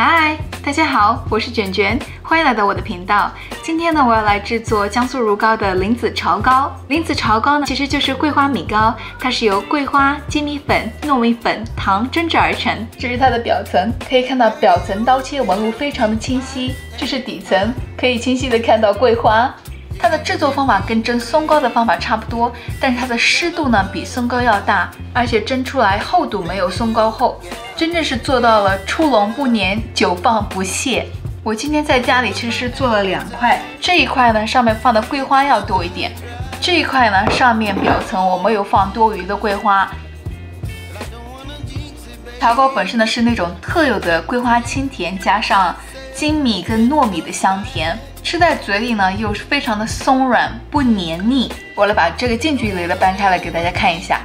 嗨，大家好，我是卷卷，欢迎来到我的频道。今天呢，我要来制作江苏如皋的林子潮糕。林子潮糕呢，其实就是桂花米糕，它是由桂花、粳米粉、糯米粉、糖蒸制而成。这是它的表层，可以看到表层刀切纹路非常的清晰。这是底层，可以清晰的看到桂花。它的制作方法跟蒸松糕的方法差不多，但是它的湿度呢比松糕要大，而且蒸出来厚度没有松糕厚，真正是做到了出笼不粘，久放不泄。我今天在家里其实是做了两块，这一块呢上面放的桂花要多一点，这一块呢上面表层我没有放多余的桂花。茶糕本身呢是那种特有的桂花清甜，加上粳米跟糯米的香甜。吃在嘴里呢，又是非常的松软不黏腻。我来把这个近距离的掰开来给大家看一下。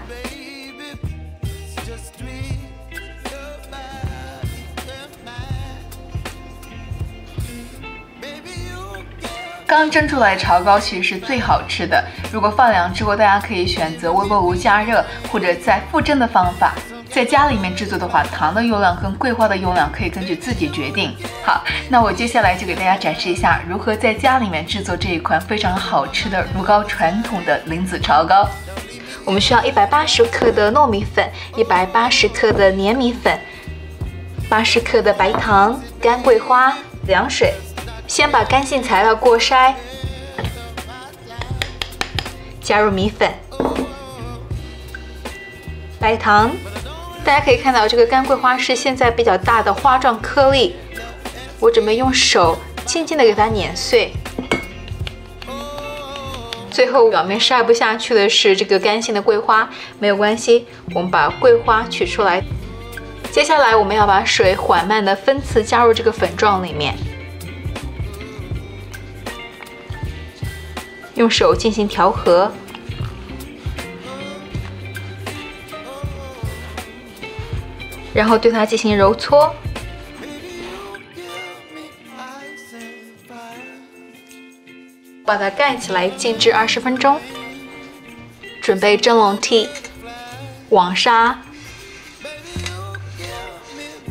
刚蒸出来的潮糕其实是最好吃的。如果放凉之后，大家可以选择微波炉加热或者再复蒸的方法。在家里面制作的话，糖的用量跟桂花的用量可以根据自己决定。好，那我接下来就给大家展示一下如何在家里面制作这一款非常好吃的如皋传统的林子潮糕。我们需要一百八十克的糯米粉，一百八十克的黏米粉，八十克的白糖、干桂花、凉水。先把干性材料过筛，加入米粉、白糖。大家可以看到，这个干桂花是现在比较大的花状颗粒，我准备用手轻轻的给它碾碎。最后表面筛不下去的是这个干性的桂花，没有关系，我们把桂花取出来。接下来我们要把水缓慢的分次加入这个粉状里面，用手进行调和。然后对它进行揉搓，把它盖起来静置二十分钟。准备蒸笼屉、网纱、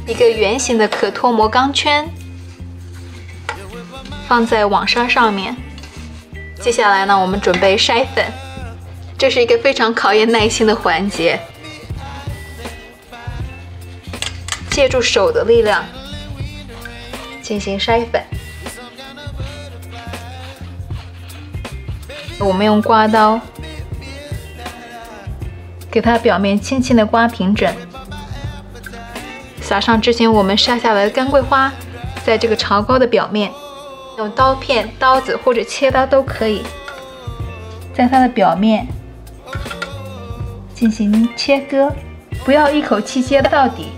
一个圆形的可脱模钢圈，放在网纱上面。接下来呢，我们准备筛粉，这是一个非常考验耐心的环节。借助手的力量进行筛粉，我们用刮刀给它表面轻轻的刮平整，撒上之前我们筛下来的干桂花，在这个潮糕的表面，用刀片、刀子或者切刀都可以，在它的表面进行切割，不要一口气切到底。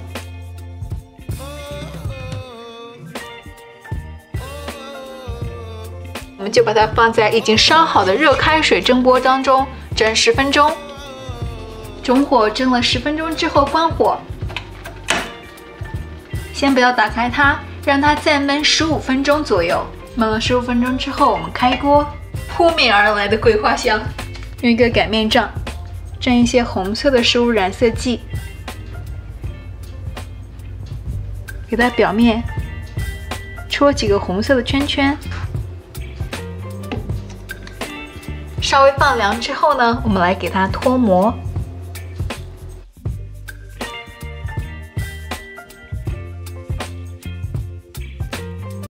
我们就把它放在已经烧好的热开水蒸锅当中蒸十分钟，中火蒸了十分钟之后关火，先不要打开它，让它再焖十五分钟左右。焖了十五分钟之后，我们开锅，扑面而来的桂花香。用一个擀面杖蘸一些红色的食物染色剂，给它表面戳几个红色的圈圈。稍微放凉之后呢，我们来给它脱模。